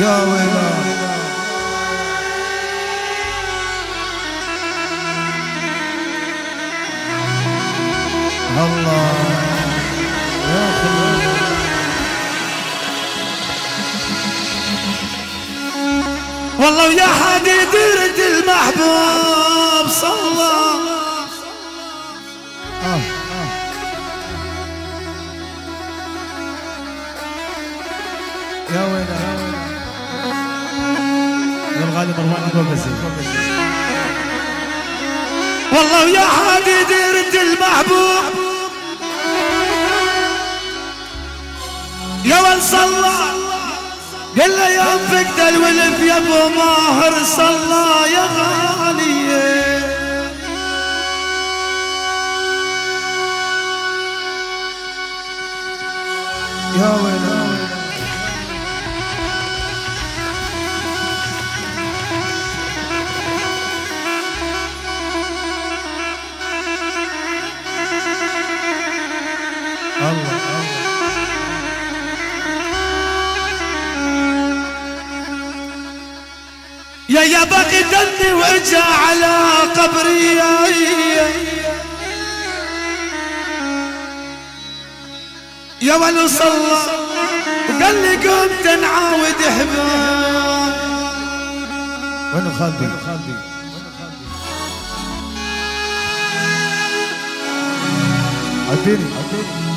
يا ويلا الله يا خلود والله ويا حدي درد المحبوب صلى آه. الغالي مروان القبسي والله ويا حدي درد المحبوب. يا ول صلى قال له يوم فقد الولف يا أبو ماهر صلى يا غالي. يا ويلا يا يا بقي دمي وإجا على قبري. يا ولو صلى وقال لي قمت نعاود حباب وين خالدي خالدي؟ عديني.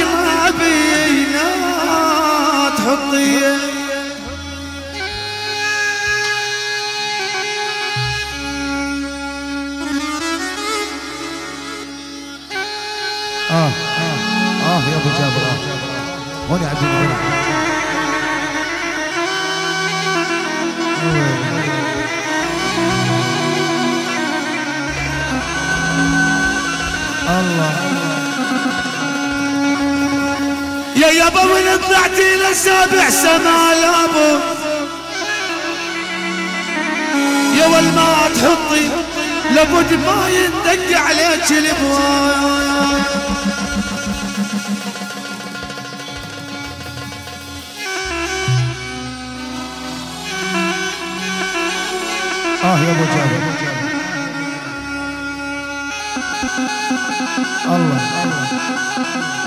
قلبي لا تحطي يابا من طلعتي لسابع سما يابا يا ول ما تحطي لابد ما يندق عليك الابواب آه يا ابو جابر. الله الله.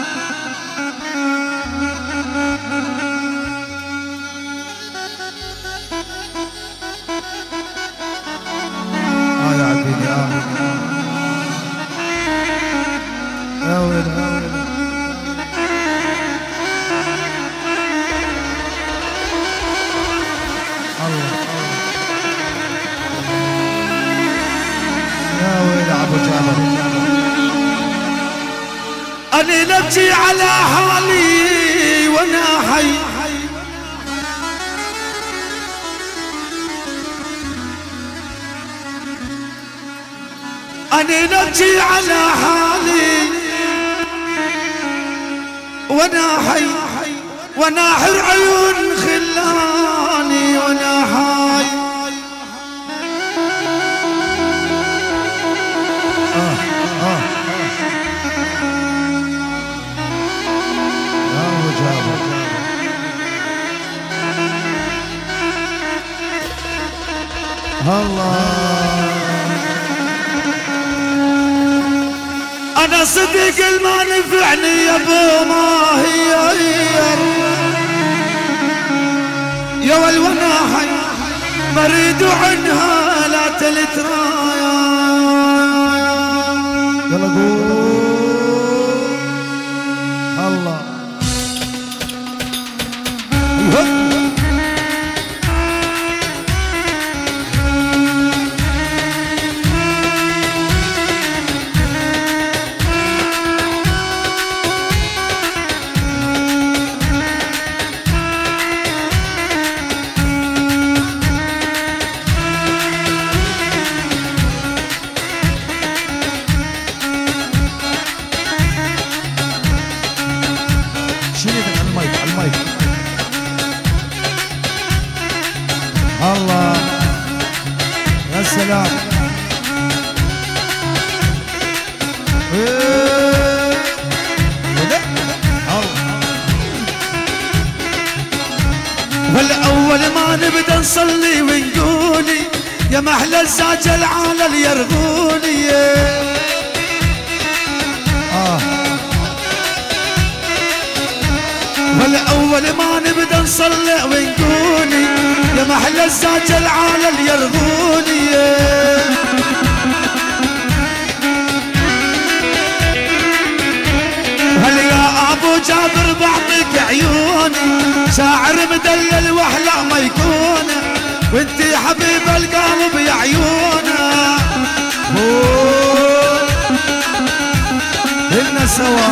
أنا نبكي على حالي وأنا حي. أنا نبكي على حالي وأنا حي. وناحر عيون خلاني الله. أنا صدق ما نفعني يا أبو ما هي يا والوناحي مريد عنها لا تلت والأول ما نبدأ نصلي ونقولي يا محلى الزاج العالى يرغوني هل يا أبو جابر بعطيك عيوني؟ شاعر مدلل وأحلى ما يكون. وأنت حبيب القلب يا عيونه إلنا سوا.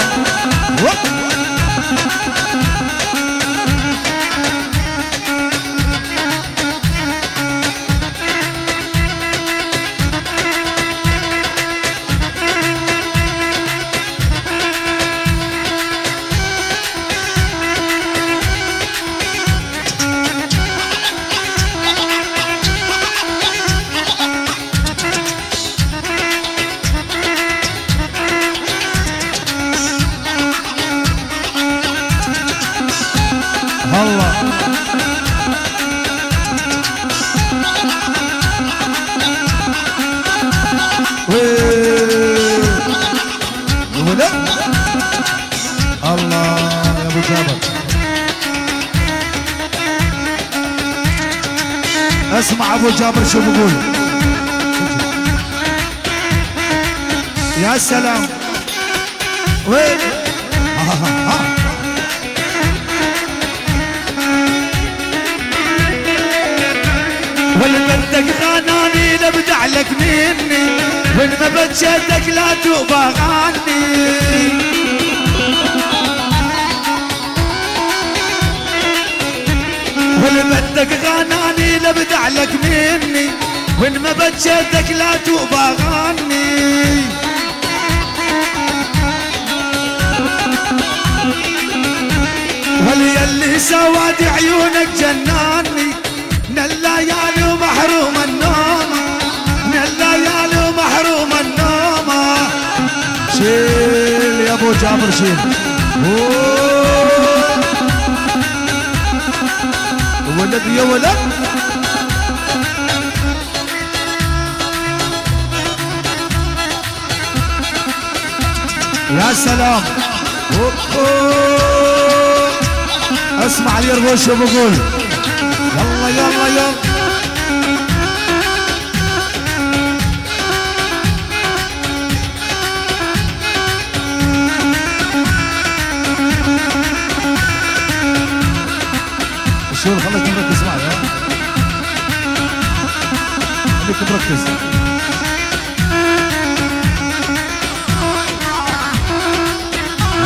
جابر شو بقول؟ يا سلام. وين؟ والبدك غناني لابدع لك مني. وين ما بجيتك لا توبى غني والبدك غناني لابدع لك مني. وين ما بجيتك لا توبى غني. هل يلي سواد عيونك جناني. من الليالي ومحروم النوم من الليالي ومحروم النوم شيل يا ابو جابر شيل. ولد يا ولد يا سلام. أسمع اليرغوش شو بقول. يلا يلا يلا. خليك مركز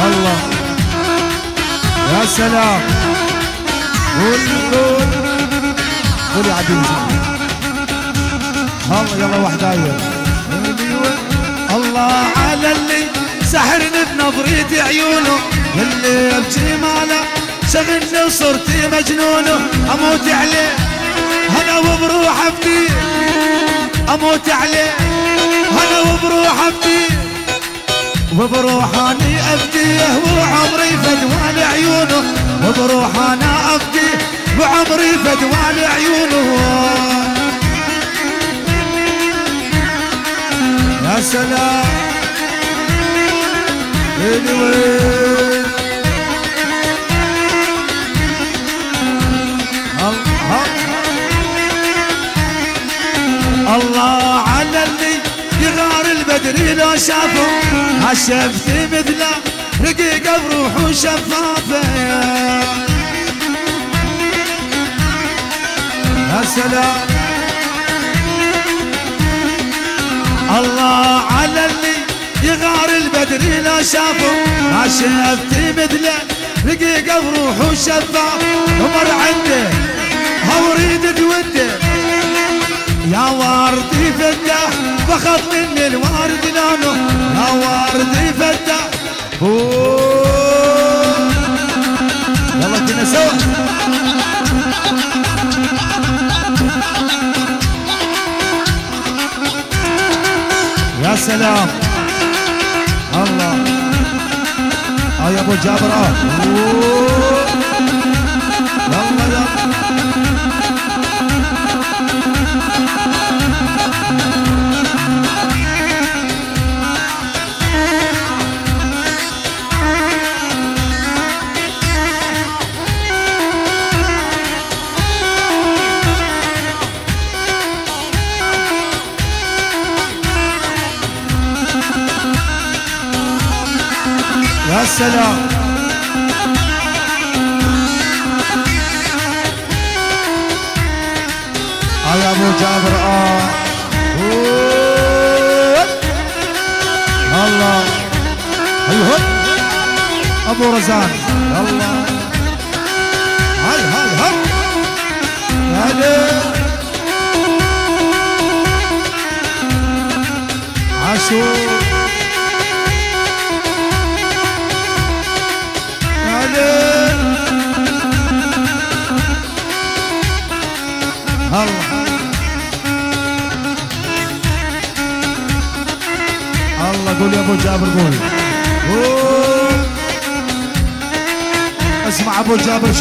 الله. يا سلام. قول قول. قول يا عديل الله يلا وحداية الله على اللي سحرني بنظرة عيونه. اللي بجماله شغلني وصرت مجنونه. أموت عليه. أنا وبروح ابدي أموت عليه. أنا وبروح ابدي وبروحاني ابديه وعمري فدوان عيونه. وبروح أنا ابديه وعمري فدوان عيونه. يا سلام. ويلي البدر لو شافه. عشفت مثله رقيقة بروح وشفافة. يا سلام. الله على اللي يغار البدر لو شافه. عشفت مثله رقيقة بروح وشفاف عمر عنده هوريد تودة. يا وردي فتح فخذ مني الورد لونه. يا وردي فتح أوه. يلا كنا سوا. يا سلام. الله. آه يا أبو جابر.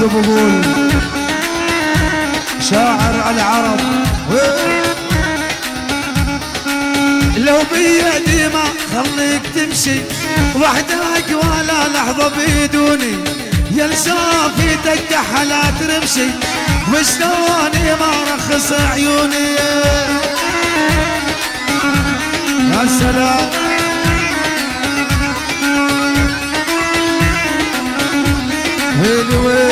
بقول شاعر العرب. لو بيدي ما خليك تمشي وحدك ولا لحظة بدوني. يا لشافيتك كحلات ترمشي وشلوني ما رخص عيوني. يا سلام. ويلي ويلي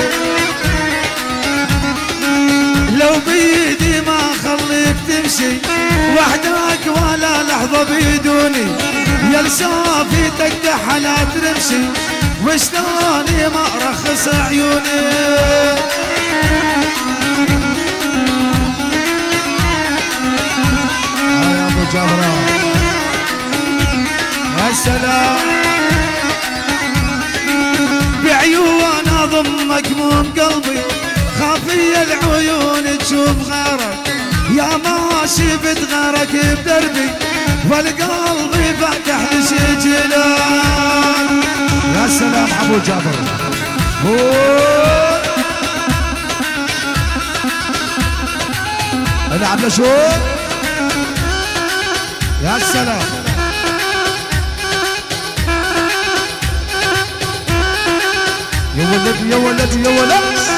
تمشي وحدك ولا لحظة بدوني يا لشافيتك كحلات ترمشي وشلوني ما رخص عيوني. يا أبو جابر. يا سلام. بعيون أضمك مم قلبي خافية العيون تشوف غيرك. يا ما شفت غيرك بدربي والقلب فتح لسجلان يا سلام أبو جابر. أنا عم شو يا سلام. يا ولد يا ولد يا ولد.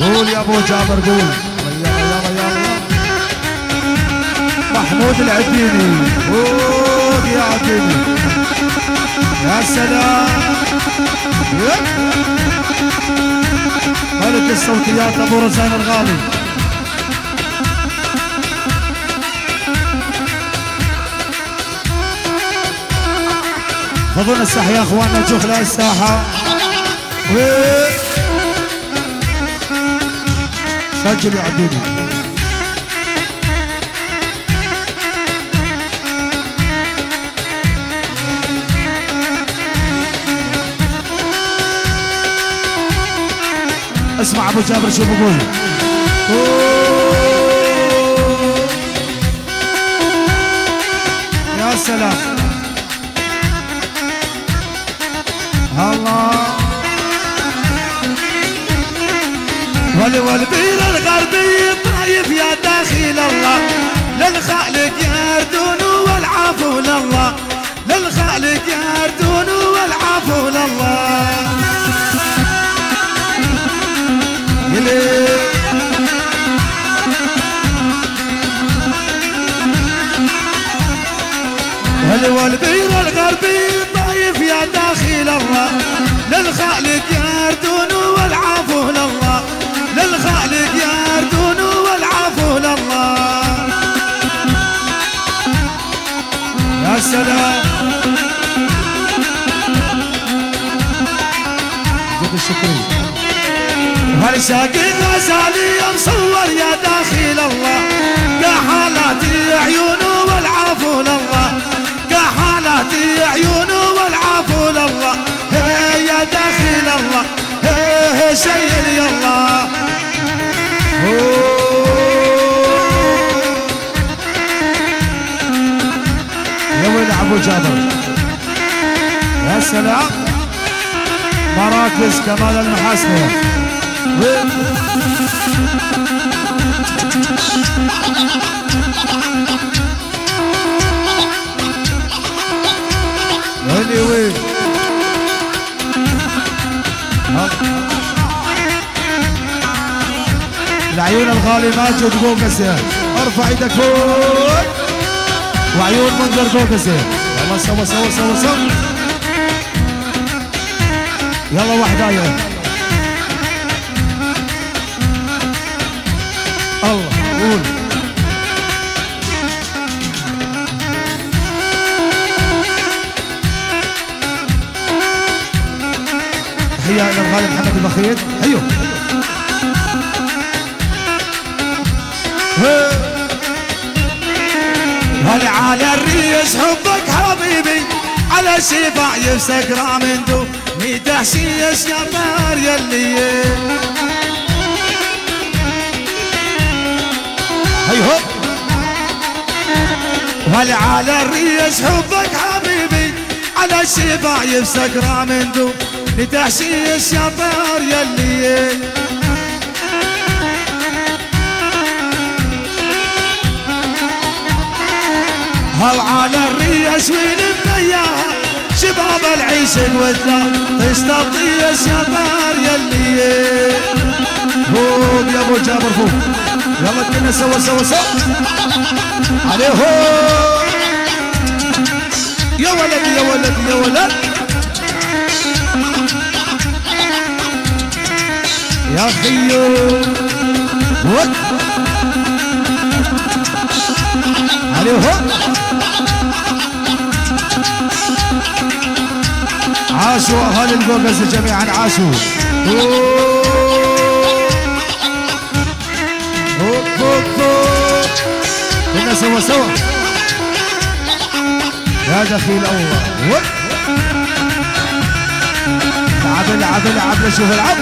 قول يا ابو جابر قول. يلا يلا محمود العديني قول يا عديني يا سلام. ملك الصوتيات أبو رزان الغالي؟ خذونا الساحه يا اخواننا الجخله الساحة. و- سجل يا عديني اسمع أبو جابر شو بقول يا سلام. الله ول والبير الغربي طايف يا داخل الله. للخالق يردون والعفو لله. للخالق يردون والعفو لله. يلي والبير الغربي طايف يا داخل الله للخالق يردون والعفو لله للخالق يردون والعفو لله يا سلام. جد الشكري هل ساقي غزالي مصور يا داخل الله. كحالاتي عيون والعفو لله كحالاتي عيون والعفو لله هي يا داخل الله. هي سيد يلا يا ويل ابو جابر. يا سلام. مراكز كمال المحاسنه ويلي العيون الغالي ماجد بوكسه ارفع إيدك فوق. وعيون منذر بوكسه يلا سوا سوا سوا سوا. يلا وحدايه الله قول. تحية إلى الغالي محمد البخيت حيو. على الريس حبك حبيبي على شفاع يفسك رامندو. ميدح سيس يا نار يلي. هي هو هل على الريس حبك حبيبي على الشفاع يفسك رامندو. ميدح سيس يا نار يلي. هل على الريس وين بنياها شباب العيسى والدار تستطيس يا نار يلي فوق يا أبو جابر فوق يلا كلنا سوا سوا سوا. عليه هو يا ولد يا ولد يا ولد. يا خيو عليه عاشوا أهالي القوقز جميعا عاشوا كنا سوا سوا. يا دخيل الله. هوب. لعب لعب لعب شوف العب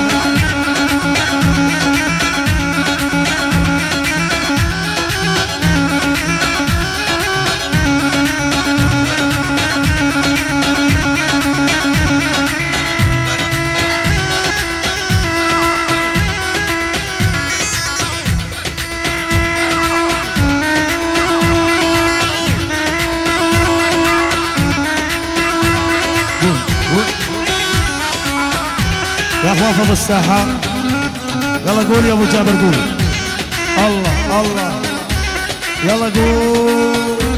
فضل الساحة. يلا قول يا أبو جابر قول. الله الله. يلا قول.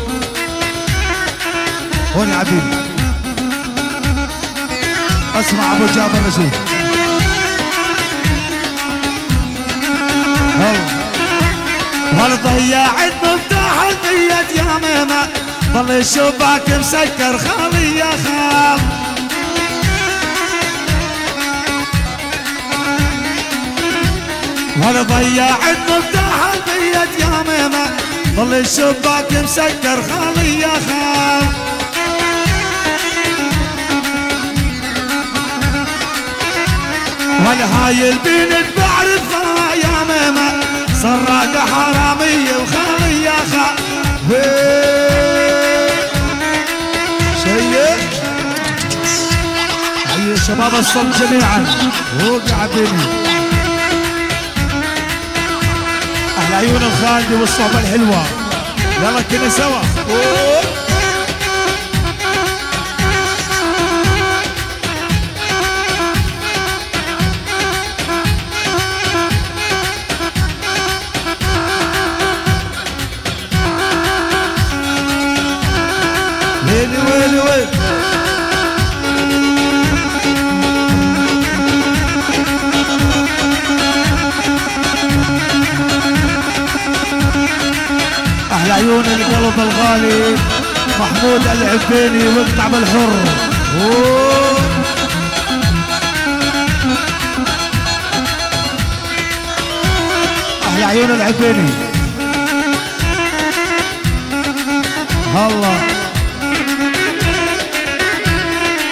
هون عبيد. اسمع أبو جابر نشيد الله هل ضيعت مفتاح البيت يا ماما. ظل الشباك مسكر خالي يا خال. هل ضيعت مفتاح البيت يا ماما ظل الشباك مسكر خالي يا خال والهاي البنت بعرفها يا ماما سراقة حرامية وخالي يا خال شباب الصف جميعا. فوق يا عبيدي أهل عيون الخالدي والصحبه الحلوة. يلا كنا سوا. ويلي. عيون القلب الغالي. محمود العبيني واقطع بالحر. أحلى عيون العبيني. الله.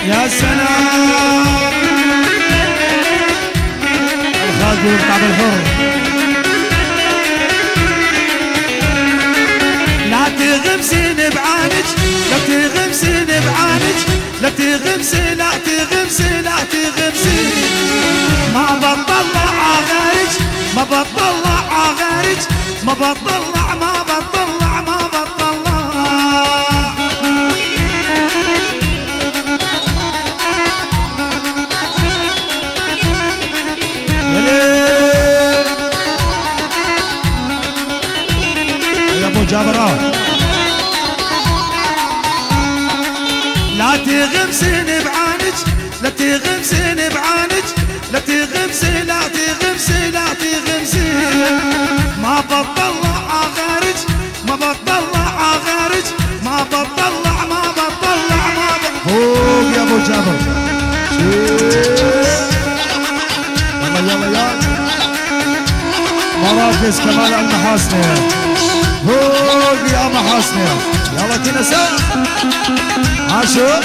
يا سلام. الخالد واقطع بالحر تغمسين بعانج لا تغمسين بعانج لا تغمسي لا تغمسي لا تغمسي ما بطلع غارج ما بطلع غارج ما بطلع يلا يلا يلا مراكز كمال المحاسنة فوق يا محاسنة يلا كنا سوا عاشور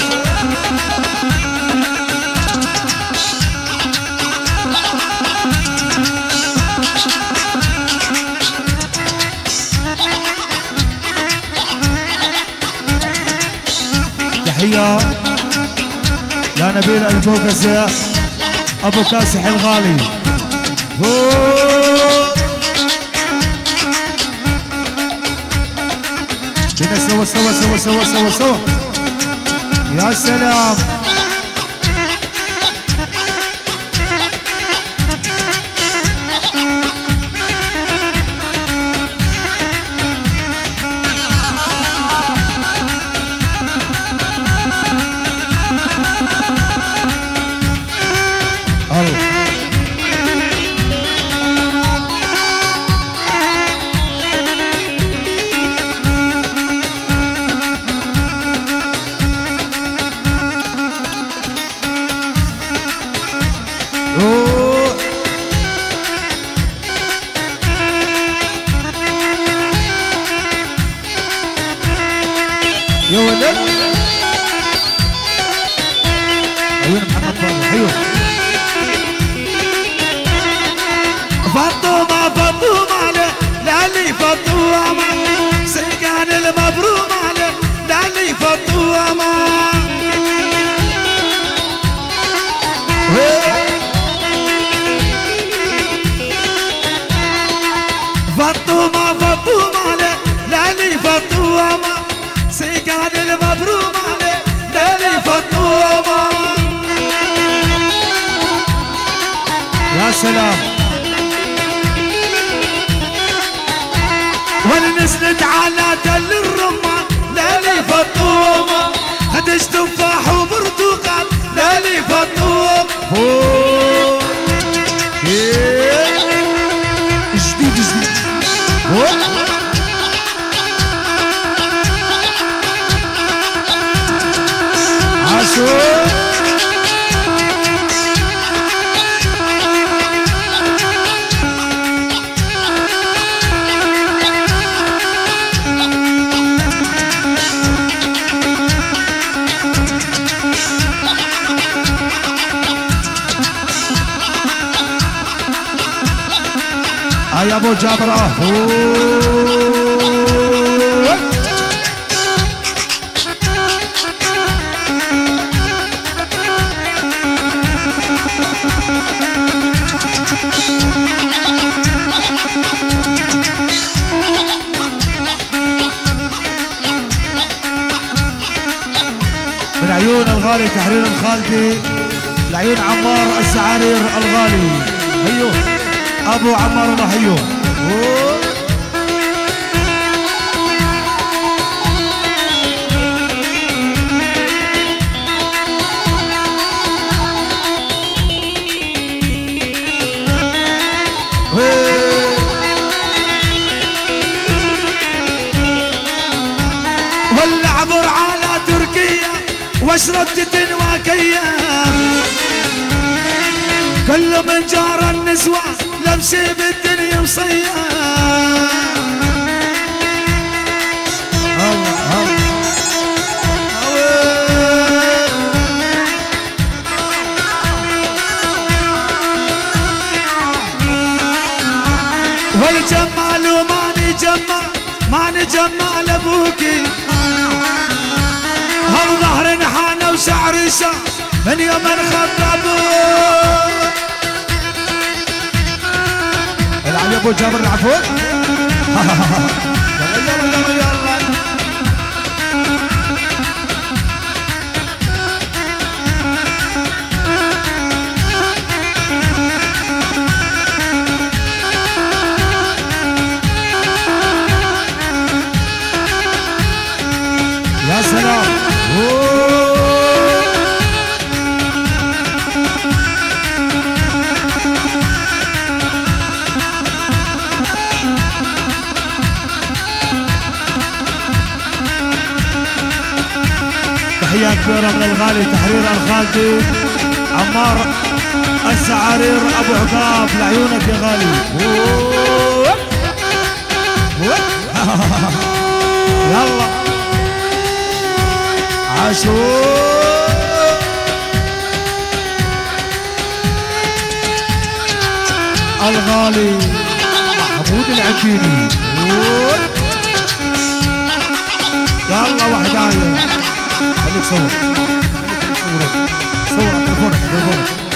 تحية يا نبيل الفوكسة أبو كاسح الغالي. كنا سوا سوا سوا سوا سوا سوا يا سلام. يا سلام ونسند على تل الرمان لالي فطومة هدش تفاح وبرتقال لالي إيه. جديد جديد. عاشور. هيا ابو جابر من عيون الغالي تحرير الخالدي. العيون عمار السعارير الغالي. أيوه. أبو الله هيو والعبر على تركيا واشرب جدن واكيا كل من جار النسوة لمشي بالدنيا الله والجمال وما نجمع ما نجمع لابوكي هم ظهر نحانه وشعر شا من يوم انخطبوا العلي أبو جابر العفو كبيرة من الغالي تحرير الخالدي. عمار السعارير أبو عقاب لعيونك يا غالي. يلا. عاشور. الغالي. محمود العجيني أوه. يلا وحداية خليك صور خليك صور صور على تليفونك تليفونك الله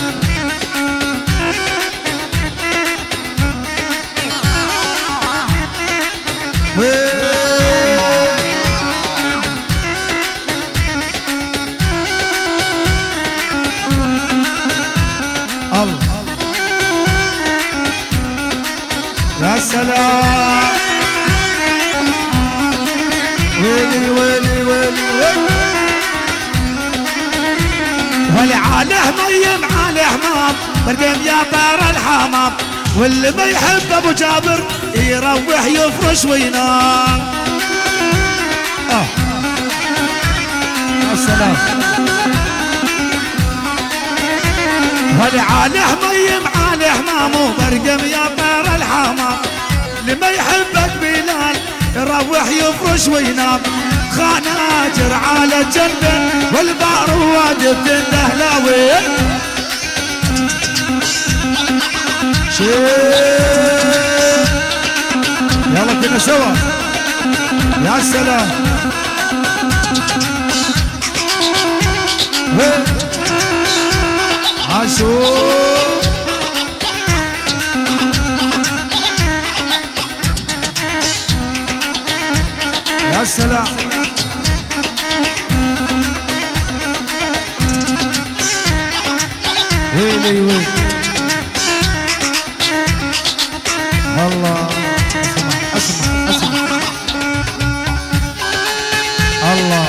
ميم على حمام بردم يا طار الحمام. واللي ما يحب أبو جابر يروح يفرش وينام. آه. يا سلام والعاله ميم على حمام وبرقم يا طار الحمام. اللي ما يحبك بلال يروح يفرش وينام. خناجر على جنبه والبار واجب الدهلاوي شيخ يلا كنا سوا. يا سلام. عاشور يا ويلي الله. اسمع اسمع اسمع الله.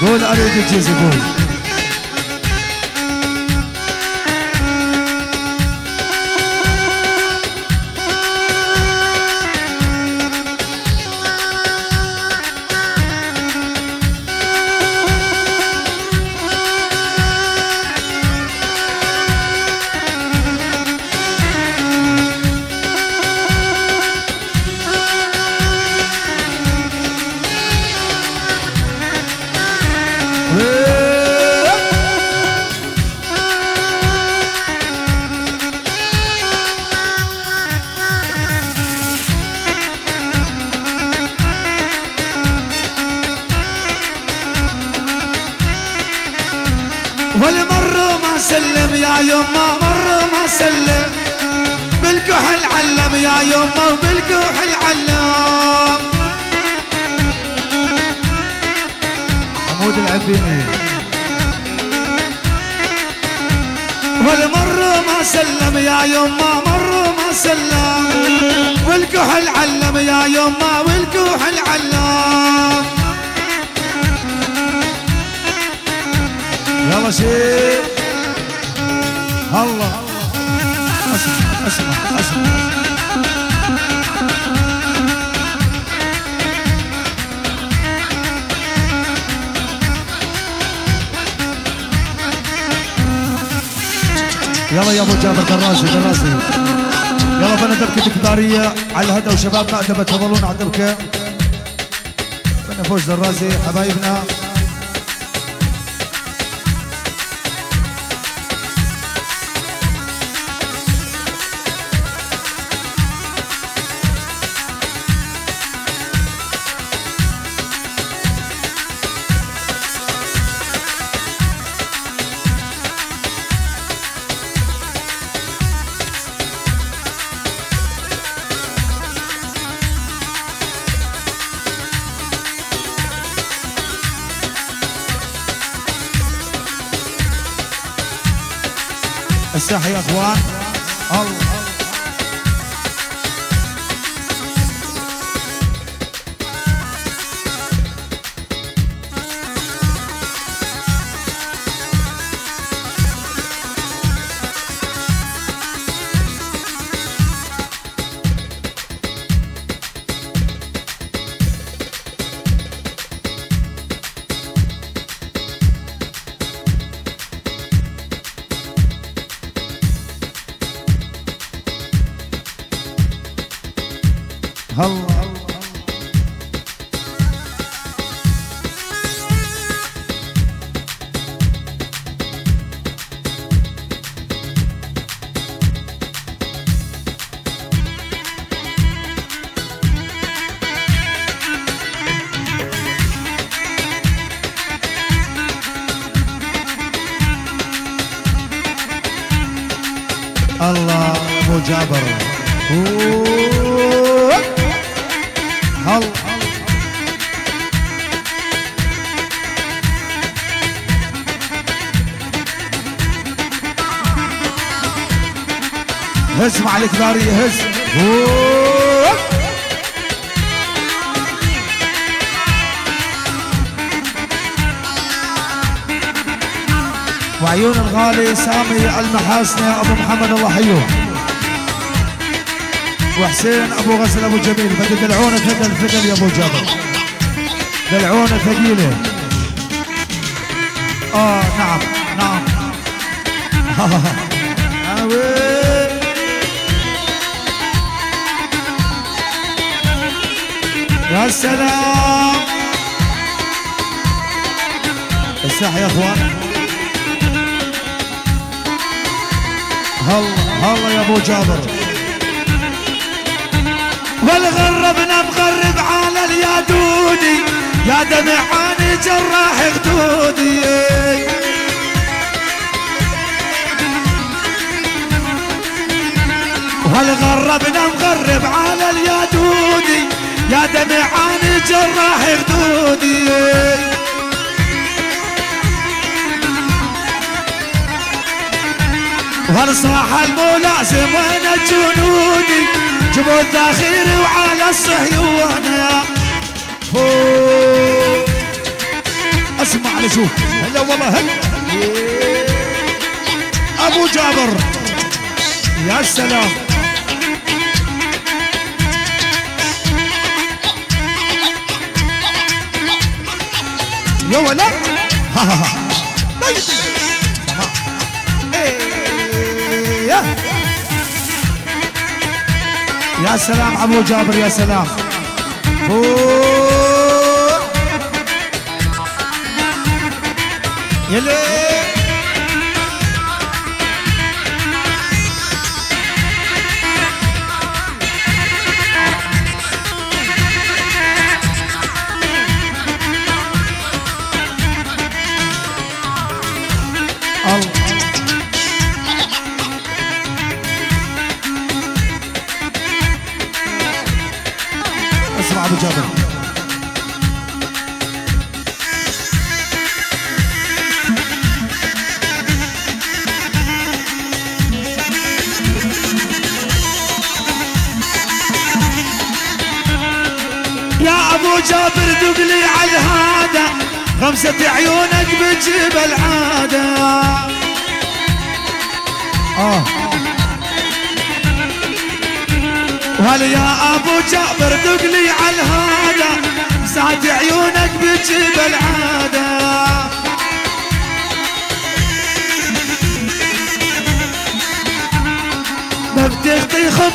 قول أريد الجيزي قول. والمر ما سلم يا يما مر ما سلم. بالكحل علم يا يما وبالكحل علم محمود العبيني. والمر ما سلم يا يما مر ما سلم. والكحل علم يا يما والكحل علم يلا شيخ الله اسمع اسمع اسمع يلا يا أبو جابر دراسي دراسي يلا بنا دبكة كبارية على الهدى وشباب مأدبة تظلون على الدبكة فوز دراسي حبايبنا. الساحة يا اخوان الله الله المحاسنة أبو محمد الله حيوه. وحسين أبو غسل أبو جميل. بدي دلعونة فدل فدل يا أبو جابر. دلعونة ثقيلة. آه نعم نعم. يا سلام. الساحة يا أخوان. هلا هلا يا ابو جابر؟ والغربنا مغرب على اليادودي؟ يا دمعاني جراح خدودي والغربنا مغرب على اليادودي؟ يا دمعاني جراح خدودي وهالصراح الملازم وين الجنودي جبوا الذخير وعلى الصهيون. اسمع على شوف. هلا والله هلا. ابو جابر. يا سلام. يا ولا. ها ها ها. يا سلام أبو جابر يا سلام. يلي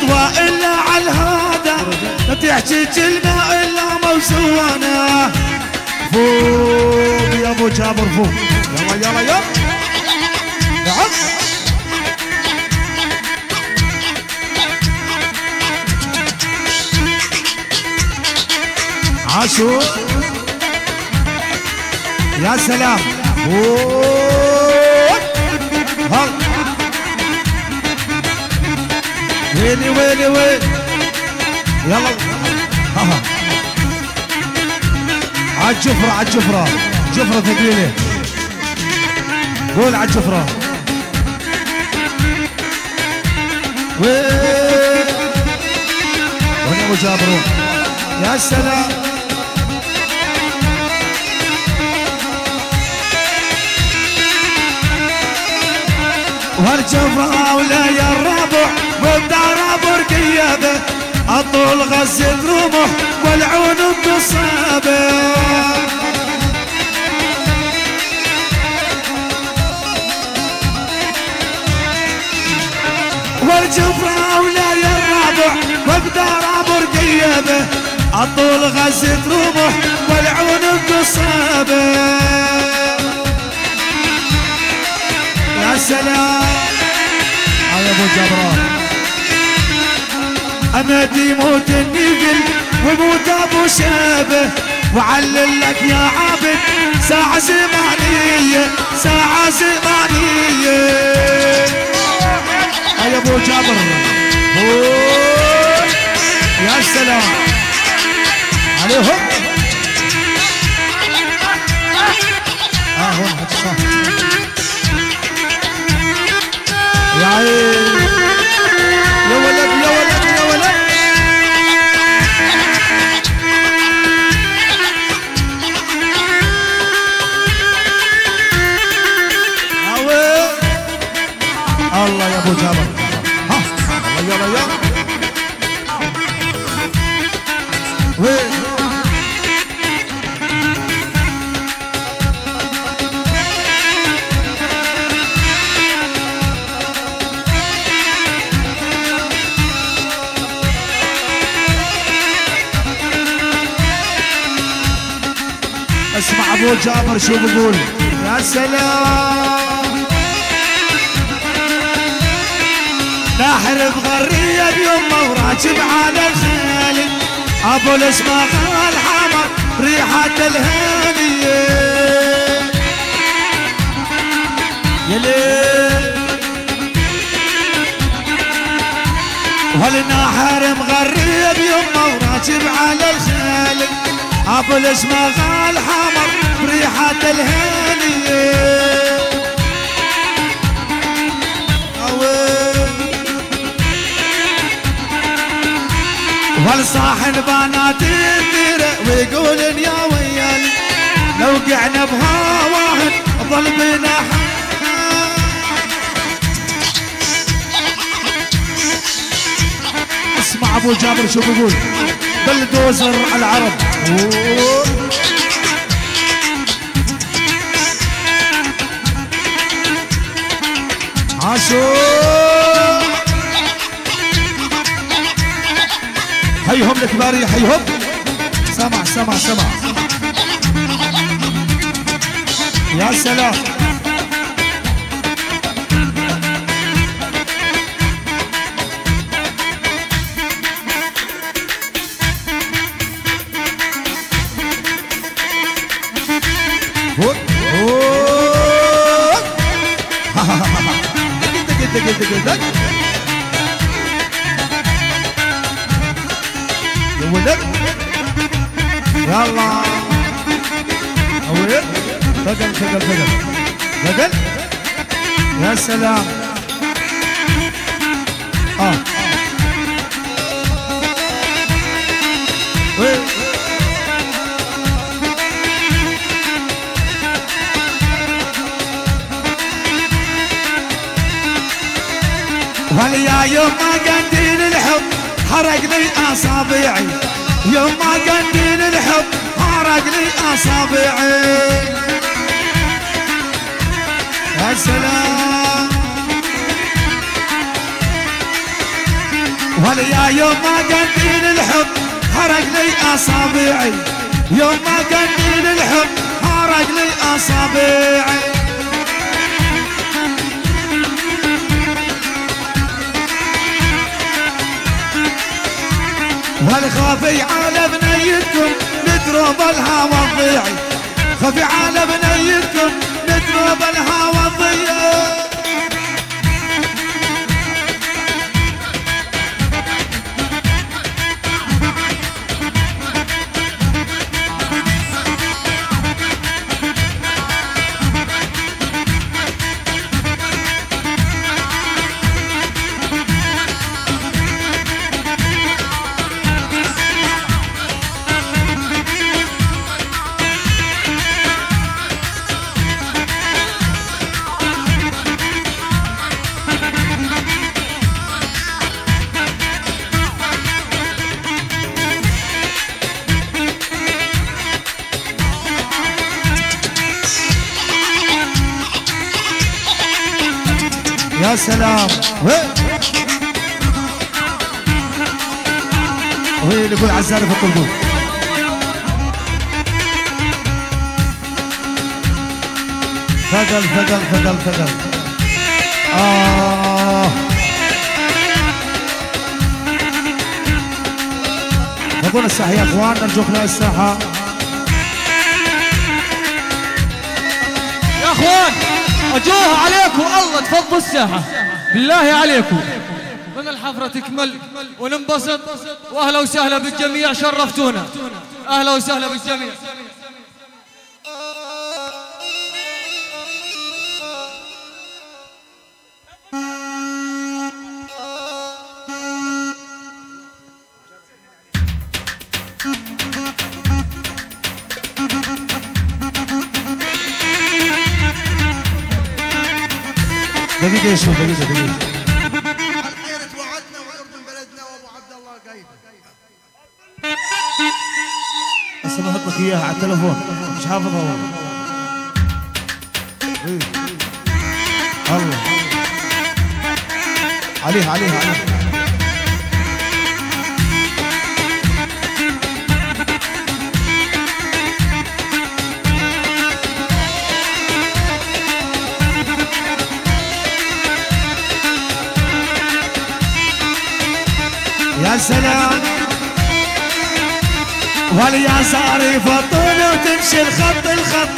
خطوة إلا على هذا ما تحكي كلمة إلا موسوانة فوق يا أبو جابر فوق. يلا يلا يلا. نعم. عاشو يا سلام. فوق. ويلي ويلي ويلي. يلا. ها ها عالجفرة عالجفرة جفرة ثقيلة. قول عالجفرة وين وين أبو جابر؟ يا سلام. ولا يا الربع والدار برقية به الطول غزة رمح والعون بصابه. والجفرة ولا يا الربع والدار برقية به الطول غزة رمح والعون بصابه. يا سلام هاي ابو جابر امدي يموت النقل ويموت أبو شابه وعلل لك يا عابد. ساعة زمانية ساعة زمانية. هاي أبو فوق. يا سلام. عليهم. آه هون Aê! شو بقول؟ يا سلام. ناحر بغرية بيومه وراكب على الخيل. أبو الاسماء الحمر ريحة الهانية يا ليل. والناحر مغرية بيومه وراكب على الخيل. ابو الاسماء الحمر ريحة الهانية أوي. والصاحن بنات الديرة ويقولن يا ويل لو قعنا بهواهن ظل بنا. اسمع أبو جابر شو بقول بلدوزر العرب. أوه. عاشو حيهم الكبارية حيهم سمع سمع سمع. يا سلام. يا ولد يا سلام. آه. يوم ما قنديل الحب حرق لي أصابعي. يوم ما قنديل الحب حرق لي أصابعي. يا سلام وليا يوم ما قنديل الحب حرق لي أصابعي. يوم ما قنديل الحب حرق لي أصابعي. والخافي على بنيتكم ندروب الهوى الضيعي. خافي على بنيتكم ندروب الهوى الضيعي. يقول عزاري في القلبوب ثقل ثقل ثقل ثقل آه. نقول الساحة يا أخوان نرجوك لا الساحة. يا أخوان اجوه عليكم الله تفضوا الساحة. بالله عليكم. من الحفرة تكمل. وننبسط. وأهلا وسهلا بالجميع شرفتونا. أهلا وسهلا بالجميع. دقيقة شوف دقيقة دقيقة اياها على التليفون. مش حافظها والله إيه. الله عليها عليها عليها. يا سلام. واليسار يفطن وتمشي الخط الخط؟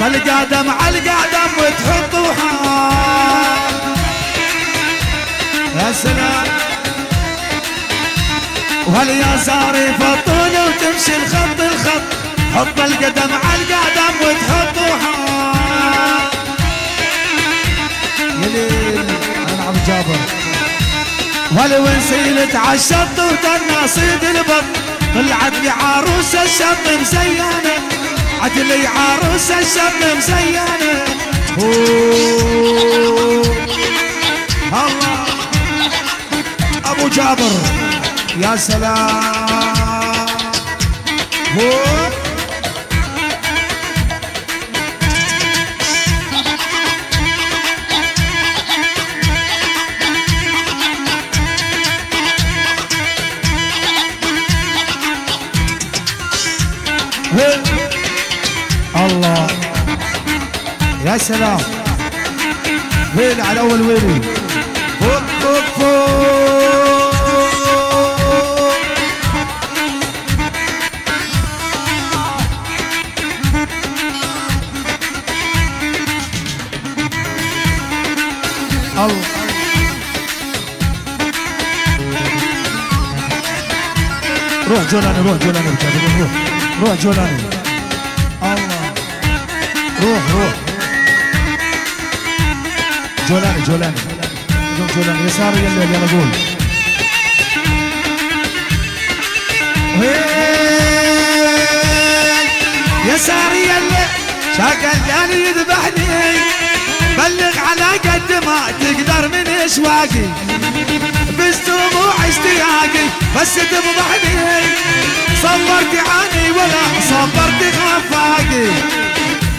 بالقدم على القدم وتحط وحال يا سلام. واليسار يفطن وتمشي الخط الخط؟ حط القدم على القدم وتحط وحال يا ليل. أنا عم جابر. والوسيلة عالشط وتناصيد البط؟ طلعت لي عروس الشط مزيانة عدلي عروس الشط أوه. الله. أبو جابر يا سلام. الله. يا سلام. ويلي على أول ويلي؟ فوق فوق فوق. الله. روح جولاني روح جولاني روح. روح جولاني الله. روح روح. جولاني جولاني قوم جولاني يساري يلا يلا قول وين يا يلا. شاكل جاني يذبحني. بلغ على قد ما تقدر من اشواقي بس دموع اشتياقي بس تفضحني. صبرت عني ولا صبرت خفاقي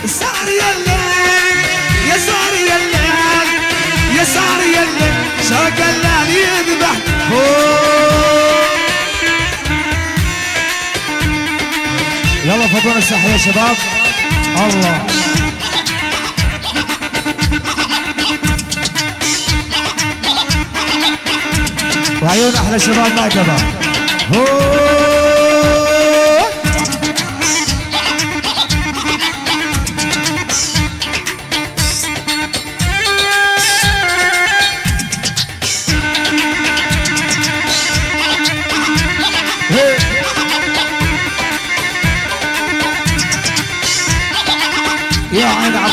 صار الليل يا صار الليل يا صار الليل شوق الليل يذبح. يلا فضونا الساحه يا شباب. الله. وعيون أحلى شباب مأدبة هو.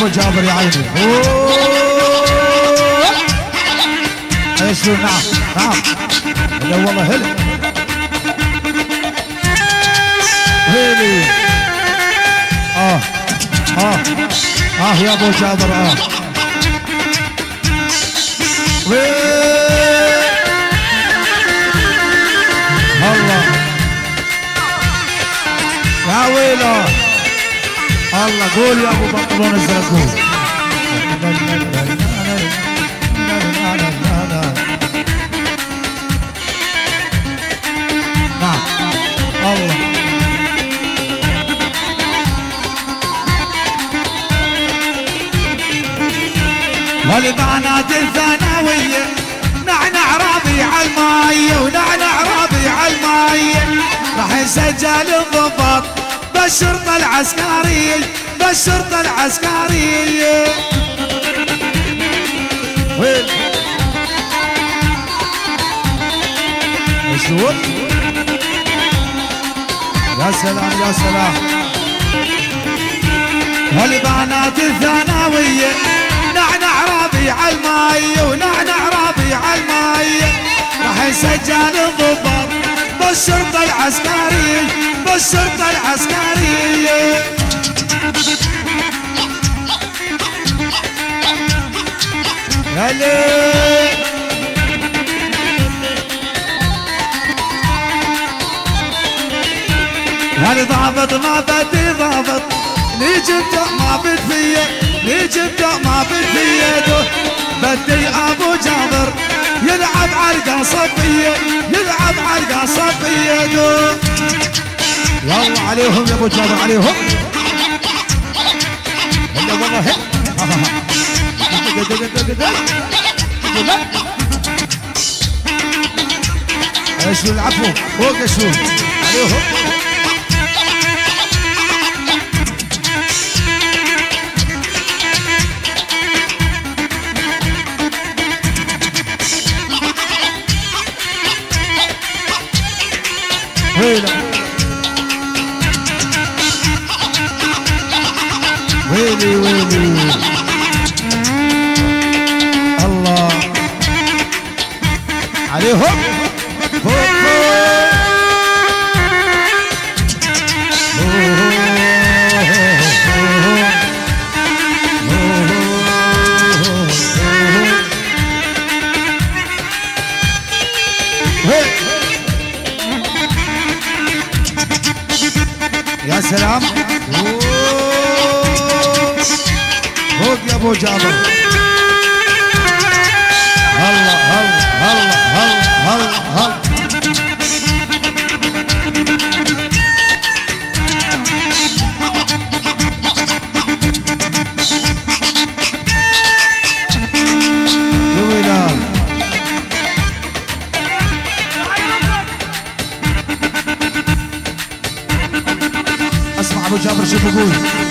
أبو جابر يا عيني. إيش نعم؟ نعم. هلا والله هلا. هيلي. آه. آه. آه يا أبو جابر آه. الله. يا ويله الله قول يا أبو بنطلون ازرق قول. نعم. الله والبنات الثانوية نعنع ربيع المية ونعنع ربيع المية راح يسجل بالشرطة العسكرية بالشرطة العسكرية. شوف يا سلام يا سلام. والبنات الثانوية نعنع ربيع المية ونعنع ربيع المية راح يسجل الضباط بالشرطة العسكرية بالشرطة العسكرية ليل هل ضابط ما بدي ضابط لي جبته ما بد فيه لي ما بد فيه بدي أبو جابر. يلعب على صفيه يلعب على صفيه يلا عليهم يا ابو جابر عليهم هلا والله إيش العفو فوق شو عليهم ويلي ويلي ويلي. الله. عليهم جابر. هلا هلا هلا هلا هلا هلا. اسمع أبو جابر شو بقول